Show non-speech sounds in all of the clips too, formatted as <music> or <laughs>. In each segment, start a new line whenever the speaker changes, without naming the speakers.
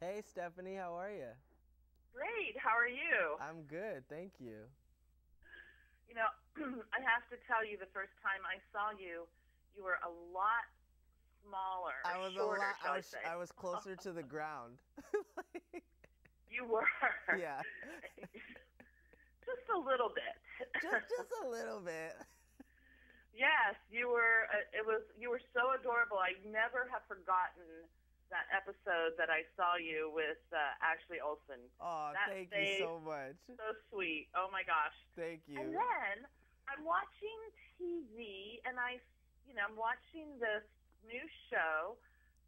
Hey, Stephanie, how are you?
Great. How are you?
I'm good, thank you.
You know, <clears throat> I have to tell you, the first time I saw you, you were a lot smaller.
I was
shorter,
a lot. I
I
was,
say.
I was closer to the <laughs> ground. <laughs>
You were.
yeah, <laughs>
just a little bit.
just just a little bit.
yes, you were. Uh, it was. You were so adorable. I never have forgotten that episode that I saw you with uh, Ashley Olsen.
Oh,
That
thank you so much.
So sweet. Oh my gosh.
Thank you.
And then I'm watching TV and I, you know, I'm watching this new show,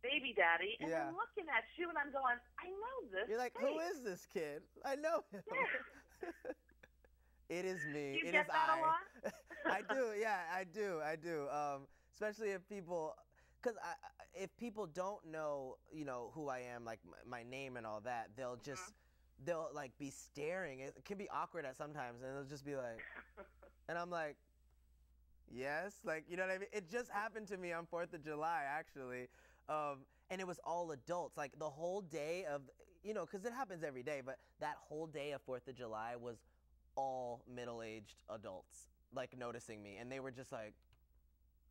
Baby Daddy, and
Yeah.
I'm looking at you and I'm going, I know this.
You're like,
face.
who is this kid? I know him.
Yeah. <laughs>
it is me.
You
it
get
is
that
I.
a lot? <laughs>
I do. Yeah, I do. I do. Um, especially if people, because if people don't know, you know, who I am, like my, my name and all that, they'll
Mm-hmm.
just, they'll like be staring. It can be awkward at sometimes, and they'll just be like, <laughs> and I'm like, yes, like you know what I mean. It just happened to me on Fourth of July, actually. Um, and it was all adults. Like the whole day of, you know, because it happens every day, but that whole day of Fourth of July was all middle-aged adults like noticing me and they were just like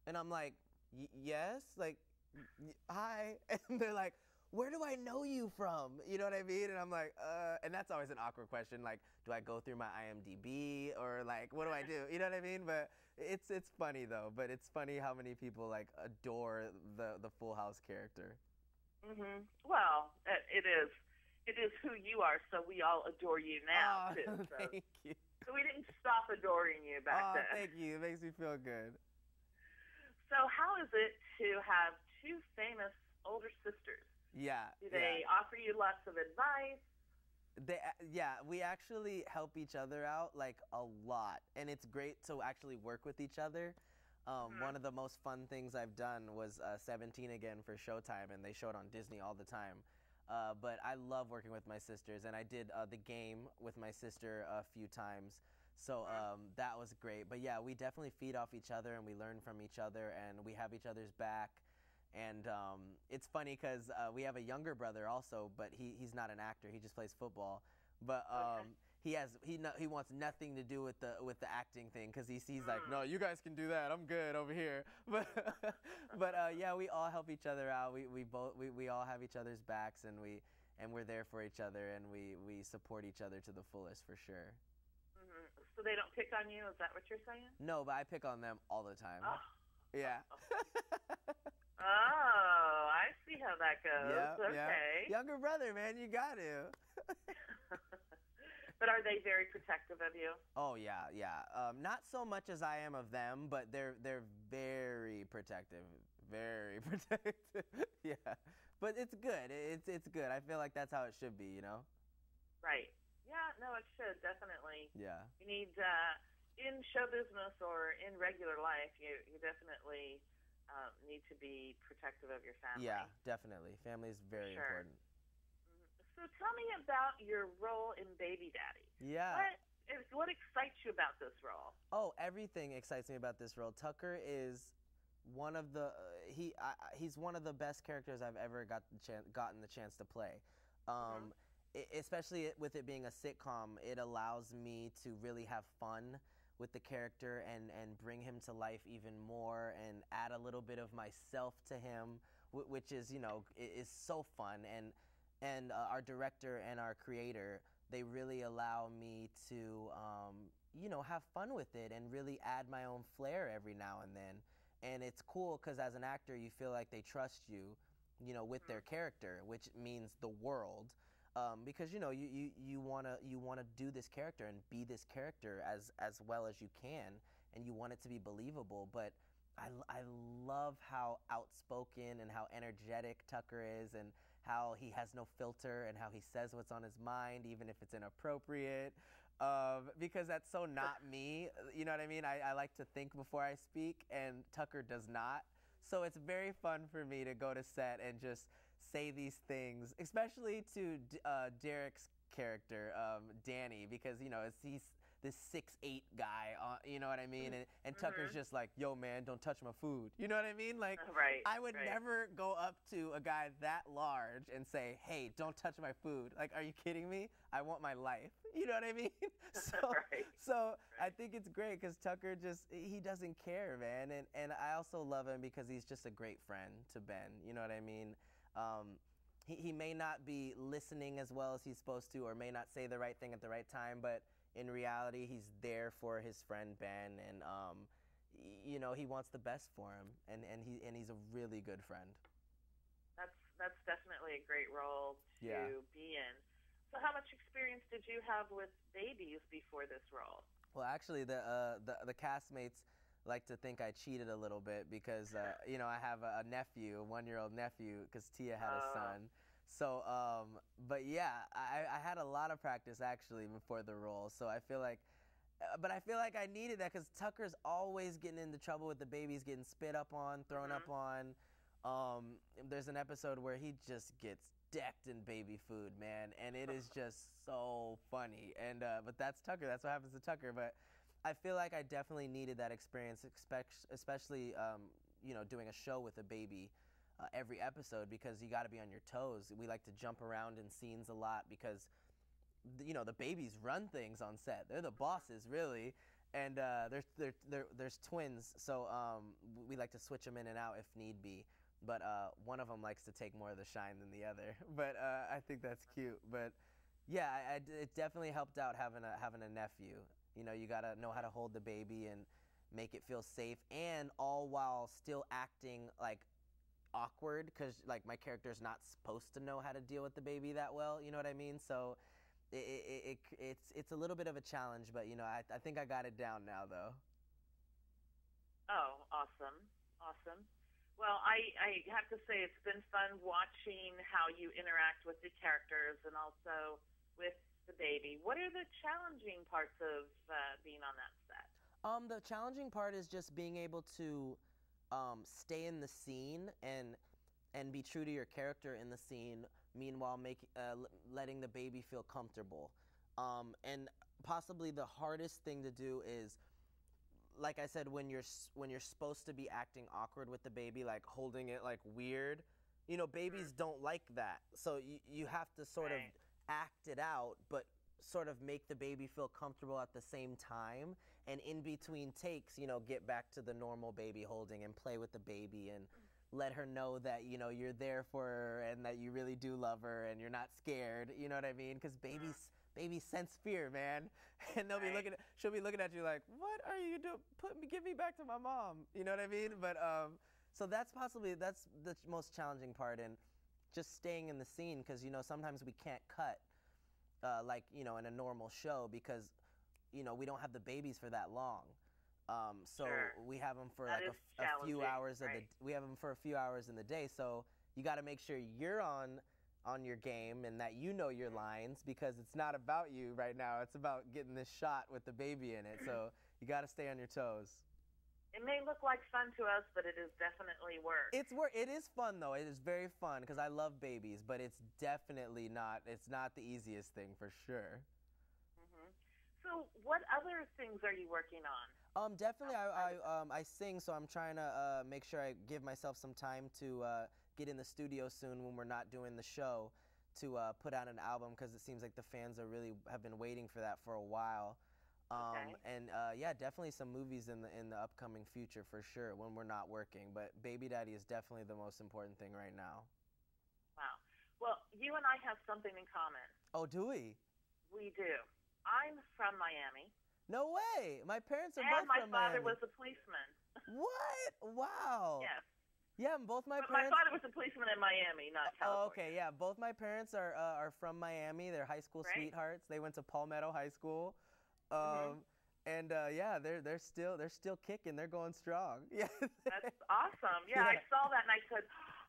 and i'm like "Y- yes? Like hi? <laughs> And they're like where do i know you from? You know what i mean? And i'm like uh and that's always an awkward question like do i go through my imdb or like what do i do? <laughs> You know what i mean? But it's it's funny though. But it's funny how many people like adore the the full house character.
Hmm Well, it, it is. It is who you are, so we all adore you now <laughs> too. So,
thank you.
so we didn't stop adoring you back
oh
then.
thank you. It makes me feel good
So how is it to have two famous older sisters?
yeah
Do
yeah.
they offer you lots of advice?
They, yeah, we actually help each other out like a lot, and it's great to actually work with each other. Um,
Mhm.
One of the most fun things I've done was uh, 17 again for Showtime, and they show it on Disney all the time. Uh, but I love working with my sisters, and I did uh, the game with my sister a few times. So um, that was great. But yeah, we definitely feed off each other, and we learn from each other, and we have each other's back. And um, it's funny because uh, we have a younger brother also, but he, he's not an actor. He just plays football. But
Okay.
um, he has he no, he wants nothing to do with the with the acting thing because he sees like
Mm.
no you guys can do that I'm good over here <laughs> but but uh, yeah we all help each other out we we both we, we all have each other's backs and we and we're there for each other and we we support each other to the fullest for sure
hmm So they don't pick on you? Is that what you're saying?
no but I pick on them all the time
Oh,
yeah <laughs>
oh I see how that goes.
yeah
okay.
younger brother man you got to <laughs>
but are they very protective of you?
Oh yeah, yeah. Um, not so much as I am of them, but they're they're very protective, very <laughs> protective. yeah, but it's good. It's it's good. I feel like that's how it should be. You know.
Right. Yeah, no, it should, definitely.
Yeah.
You need, uh, in show business or in regular life, you, you definitely um, need to be protective of your family.
Yeah, definitely. Family is very
Sure.
important.
So tell me about your role in Baby Daddy.
Yeah.
What, is, what excites you about this role?
Oh, everything excites me about this role. Tucker is one of the uh, he I, he's one of the best characters I've ever got the chan- gotten the chance to play. Um, e- especially with it being a sitcom, it allows me to really have fun with the character and and bring him to life even more and add a little bit of myself to him, which is you know is so fun. And and uh, our director and our creator they really allow me to um, you know have fun with it and really add my own flair every now and then. And it's cool because as an actor you feel like they trust you you know with their character which means the world um, because you know you you you want to you want to do this character and be this character as as well as you can and you want it to be believable but I, I love how outspoken and how energetic Tucker is and how he has no filter and how he says what's on his mind even if it's inappropriate um, because that's so not <laughs> me you know what I mean? I, I like to think before I speak and Tucker does not. So it's very fun for me to go to set and just say these things, especially to uh, Derek's character, um, Danny, because you know he's this six eight guy. Uh, you know what I mean? And, and Tucker's
Mhm.
just like, yo, man, don't touch my food. You know what I mean? Like,
right.
I would
right.
never go up to a guy that large and say, "Hey, don't touch my food." Like, are you kidding me? I want my life. <laughs> You know what I mean? <laughs> <laughs> So,
Right.
so I think it's great because Tucker just he doesn't care, man, and and I also love him because he's just a great friend to Ben. You know what I mean? Um, he, he may not be listening as well as he's supposed to, or may not say the right thing at the right time, but in reality, he's there for his friend Ben, and um, you know he wants the best for him, and and he and he's a really good friend.
That's that's definitely a great role to
Yeah.
be in. So, how much experience did you have with babies before this role?
Well, actually, the uh, the the castmates like to think I cheated a little bit because uh, you know I have a, a nephew, a one-year-old nephew, because Tia had a
Oh.
son. So, um, but yeah, I, I had a lot of practice actually before the role. So I feel like, uh, but I feel like I needed that because Tucker's always getting into trouble with the babies, getting spit up on, thrown up on. Um, there's an episode where he just gets decked in baby food, man, and it is <laughs> just so funny. And uh, but that's Tucker. That's what happens to Tucker. But I feel like I definitely needed that experience, especially um, you know doing a show with a baby uh, every episode because you got to be on your toes. We like to jump around in scenes a lot because you know the babies run things on set. They're the bosses, really. And uh, there's there, there, there's twins, so um, we like to switch them in and out if need be. But uh, one of them likes to take more of the shine than the other. <laughs> But uh, I think that's cute. But yeah, I, I it definitely helped out having a having a nephew. You know, you gotta know how to hold the baby and make it feel safe, and all while still acting like awkward because like my character's not supposed to know how to deal with the baby that well. You know what I mean? So it, it, it it's it's a little bit of a challenge, but you know I, I think I got it down now though.
Oh, awesome, awesome. Well, I, I have to say it's been fun watching how you interact with the characters and also with the baby. What are the challenging parts of uh, being on that set?
Um, the challenging part is just being able to um, stay in the scene and and be true to your character in the scene. Meanwhile, make uh, l- letting the baby feel comfortable. Um, and possibly the hardest thing to do is, like I said, when you're when you're supposed to be acting awkward with the baby, like holding it like weird. You know, babies don't like that, so you you have to sort
Right.
of act it out, but sort of make the baby feel comfortable at the same time. And in between takes, you know, get back to the normal baby holding and play with the baby and let her know that, you know, you're there for her and that you really do love her and you're not scared. You know what I mean? Because babies. Babies sense fear, man, <laughs> and they'll be looking. At, she'll be looking at you like, "What are you doing? Put me, give me back to my mom." You know what I mean? But um, so that's possibly that's the most challenging part, and just staying in the scene because you know sometimes we can't cut uh, like you know in a normal show because you know we don't have the babies for that long. Um, so
Sure.
we have them for
That
like a, a few hours of
right.
the we have them for a few hours in the day. So you got to make sure you're on on your game and that you know your lines because it's not about you right now. It's about getting this shot with the baby in it. So you got to stay on your toes.
It may look like fun to us, but it is definitely work.
It's work. It is fun though. It is very fun because I love babies, but it's definitely not. It's not the easiest thing for sure.
hmm So, what other things are you working on?
Um, definitely. I, I um I sing, so I'm trying to uh, make sure I give myself some time to uh, get in the studio soon when we're not doing the show to uh, put out an album because it seems like the fans are really have been waiting for that for a while. Um,
Okay.
And uh, yeah, definitely some movies in the in the upcoming future for sure when we're not working. But Baby Daddy is definitely the most important thing right now.
Wow. Well, you and I have something in common.
Oh, do we?
We do. I'm from Miami,
No way! My parents are
and
both from Miami.
my father was a policeman.
What? Wow.
Yes.
Yeah, both my
but my
parents.
father was a policeman in Miami, not
Oh,
California.
okay, yeah. Both my parents are uh, are from Miami. They're high school
Right.
sweethearts. They went to Palmetto High School, um,
Mhm.
and uh, yeah, they're they're still they're still kicking. They're going strong. <laughs> Yeah.
That's awesome. Yeah, I saw that and I said,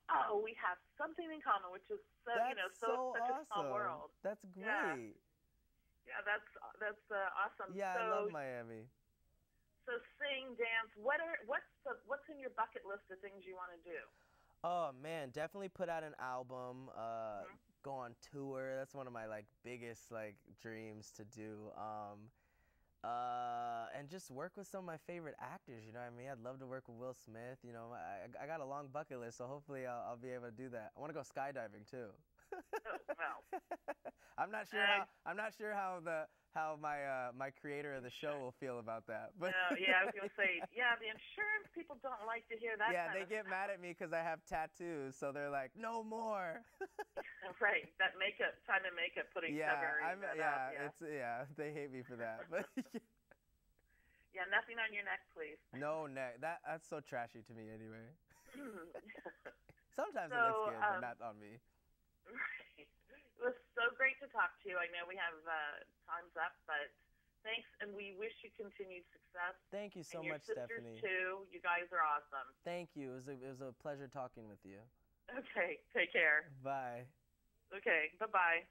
"Oh, we have something in common," which is so
That's
you know
so,
so, such
awesome.
a small world.
That's great.
Yeah, that's that's uh, awesome.
Yeah,
so,
I love Miami.
so sing, dance. What are what's the what's in your bucket list of things you want to do?
Oh man, definitely put out an album. Uh,
Mhm.
Go on tour. That's one of my like biggest like dreams to do. Um, Uh, and just work with some of my favorite actors. You know what I mean? I'd love to work with Will Smith. You know, I, I got a long bucket list, so hopefully I'll, I'll be able to do that. I want to go skydiving too. <laughs> I'm not sure how I'm not sure how the how my uh, my creator of the show will feel about that. But
no, yeah, I was gonna say, <laughs> yeah, the insurance people don't like to hear that.
yeah, they get mad at me because I have tattoos, so they're like, no more. <laughs>
right, that makeup, time and makeup, putting
yeah, I'm yeah,
up, yeah.
it's yeah, they hate me for that. But
yeah, nothing on your neck, please.
no neck. That that's so trashy to me anyway. Sometimes it looks good,
um,
but not on me.
Right. <laughs> It was so great to talk to you. I know we have uh, time's up, but thanks, and we wish you continued success.
Thank you so
and your
much,
sisters
Stephanie.
too. You guys are awesome.
Thank you. It was a, it was a pleasure talking with you.
Okay, take care.
Bye.
Okay, bye bye.